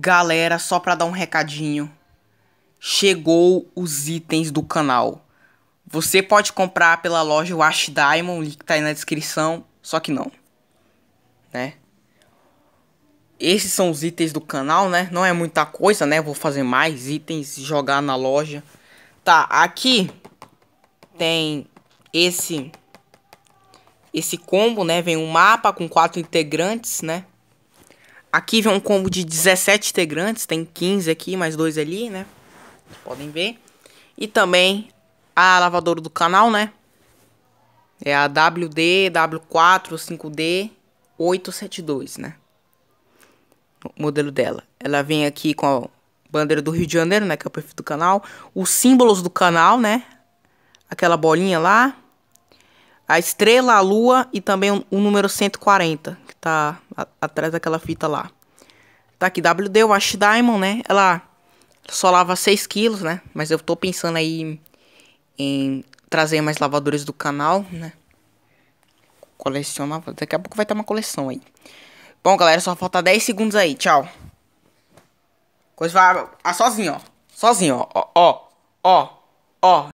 Galera, só pra dar um recadinho. Chegou os itens do canal. Você pode comprar pela loja Wash Diamond, link tá aí na descrição, só que não. Né? Esses são os itens do canal, né? Não é muita coisa, né? Vou fazer mais itens e jogar na loja. Tá, aqui tem esse esse combo, né? Vem um mapa com quatro integrantes, né? Aqui vem um combo de 17 integrantes, tem 15 aqui, mais dois ali, né? Podem ver. E também a lavadora do canal, né? É a WD W4 5D 872, né? O modelo dela. Ela vem aqui com a bandeira do Rio de Janeiro, né? Que é o perfil do canal. Os símbolos do canal, né? Aquela bolinha lá. A estrela, a lua e também o, o número 140 tá atrás daquela fita lá. Tá aqui, WD Wash Diamond, né? Ela só lava 6 quilos, né? Mas eu tô pensando aí em trazer mais lavadores do canal, né? Colecionar, daqui a pouco vai ter uma coleção aí. Bom, galera, só falta 10 segundos aí, tchau. Coisa vai ah, sozinho, ó. Sozinho, ó, ó, ó, ó.